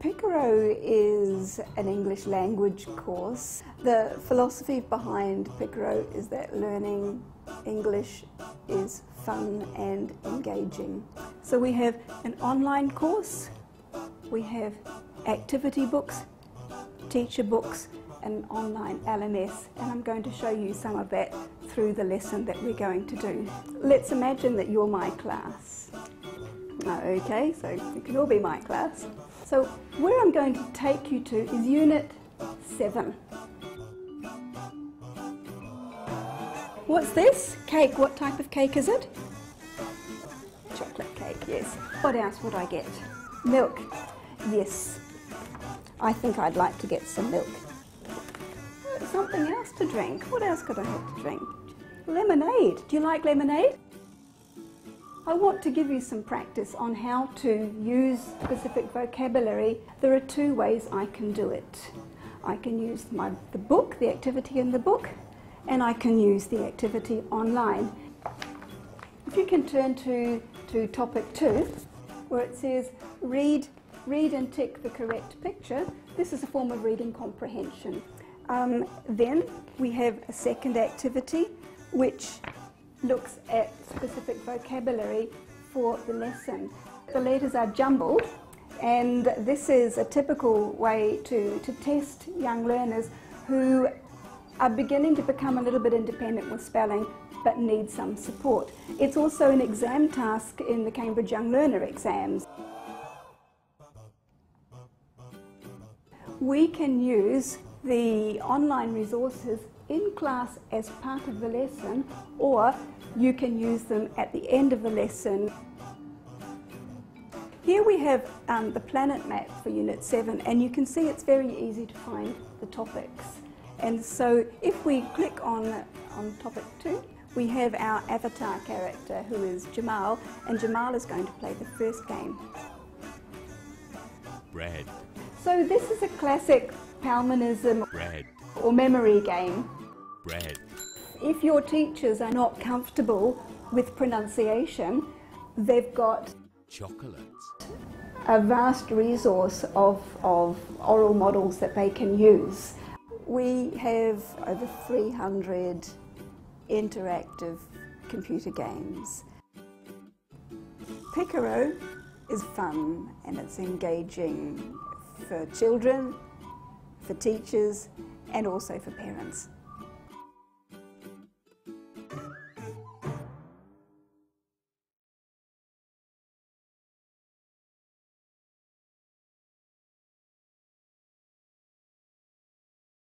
Picaro is an English language course. The philosophy behind Picaro is that learning English is fun and engaging. So we have an online course, we have activity books, teacher books, and online LMS, and I'm going to show you some of that through the lesson that we're going to do. Let's imagine that you're my class. Okay, so you can all be my class. So where I'm going to take you to is Unit 7. What's this? Cake. What type of cake is it? Chocolate cake, yes. What else would I get? Milk. Yes. I think I'd like to get some milk. Something else to drink. What else could I have to drink? Lemonade. Do you like lemonade? I want to give you some practice on how to use specific vocabulary. There are two ways I can do it. I can use my, the book, the activity in the book, and I can use the activity online. If you can turn to, to topic two, where it says read, read and tick the correct picture, this is a form of reading comprehension. Um, then we have a second activity, which looks at specific vocabulary for the lesson. The letters are jumbled and this is a typical way to, to test young learners who are beginning to become a little bit independent with spelling but need some support. It's also an exam task in the Cambridge Young Learner exams. We can use the online resources in class as part of the lesson or you can use them at the end of the lesson. Here we have um, the planet map for Unit 7 and you can see it's very easy to find the topics. And so if we click on, on topic 2, we have our avatar character who is Jamal and Jamal is going to play the first game. Bread. So this is a classic Pelmanism Bread. or memory game. Bread. If your teachers are not comfortable with pronunciation, they've got Chocolate. a vast resource of, of oral models that they can use. We have over 300 interactive computer games. Picaro is fun and it's engaging for children, for teachers, and also for parents.